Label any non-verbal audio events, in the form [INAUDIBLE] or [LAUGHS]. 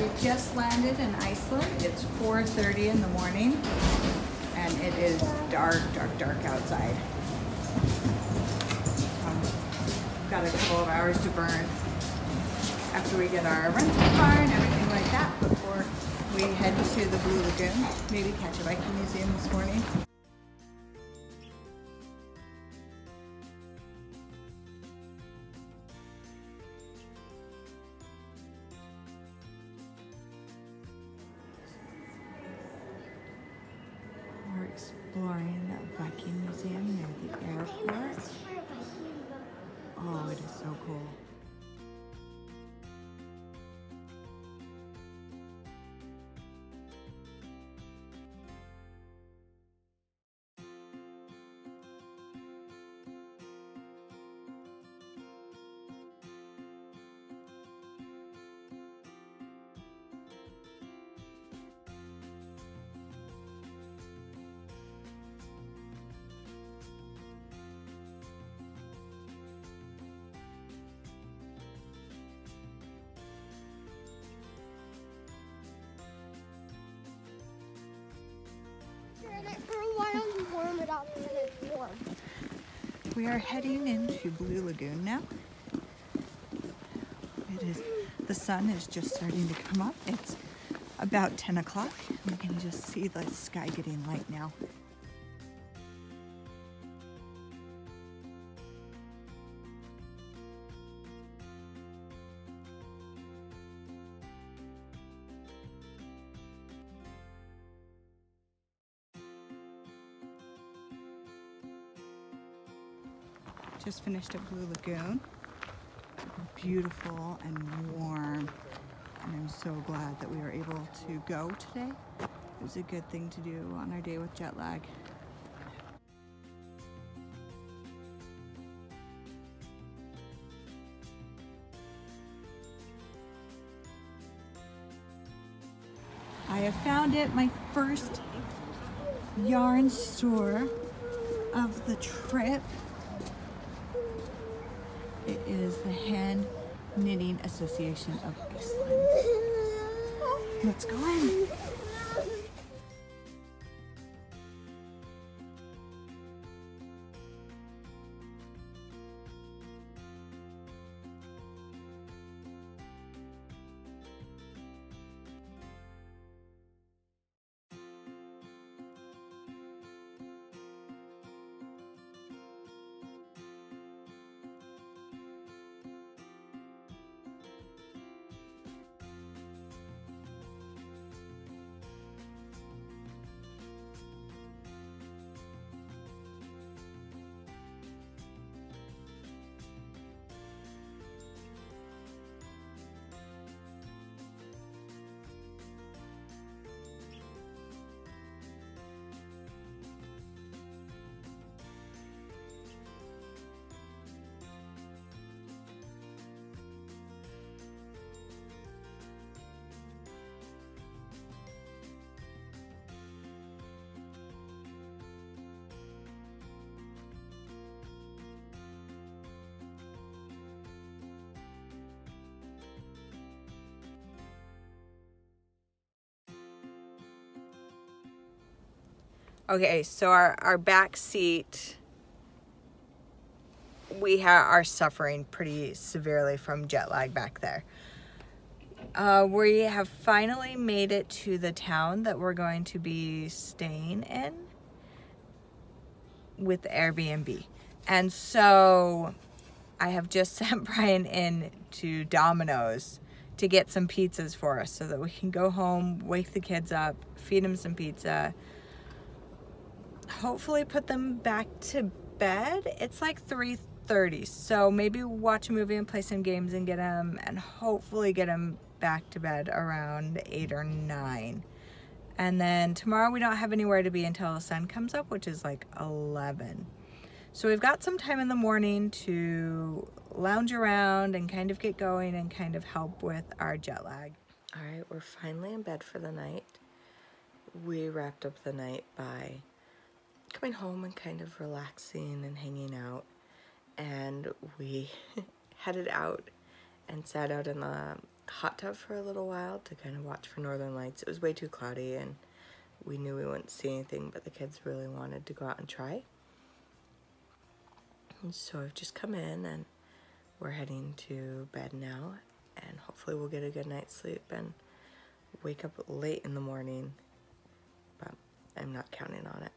We just landed in Iceland. It's 4.30 in the morning and it is dark, dark, dark outside. Um, got a couple of hours to burn after we get our rental car and everything like that before we head to the Blue Lagoon. Maybe catch a Viking museum this morning. Exploring the Viking Museum near the airport. Oh, it is so cool. We are heading into Blue Lagoon now. It is, the sun is just starting to come up. It's about 10 o'clock. We can just see the sky getting light now. Just finished at Blue Lagoon. Beautiful and warm. And I'm so glad that we were able to go today. It was a good thing to do on our day with jet lag. I have found it, my first yarn store of the trip. The Hand Knitting Association of Iceland. [LAUGHS] Let's go in. Okay, so our, our back seat, we ha- are suffering pretty severely from jet lag back there. Uh, we have finally made it to the town that we're going to be staying in with Airbnb. And so I have just [LAUGHS] sent Brian in to Domino's to get some pizzas for us so that we can go home, wake the kids up, feed them some pizza, hopefully put them back to bed. It's like 3.30, so maybe watch a movie and play some games and get them, and hopefully get them back to bed around 8 or 9. And then tomorrow we don't have anywhere to be until the sun comes up, which is like 11. So we've got some time in the morning to lounge around and kind of get going and kind of help with our jet lag. All right, we're finally in bed for the night. We wrapped up the night by coming home and kind of relaxing and hanging out. And we [LAUGHS] headed out and sat out in the hot tub for a little while to kind of watch for northern lights. It was way too cloudy and we knew we wouldn't see anything, but the kids really wanted to go out and try. And so I've just come in and we're heading to bed now and hopefully we'll get a good night's sleep and wake up late in the morning, but I'm not counting on it.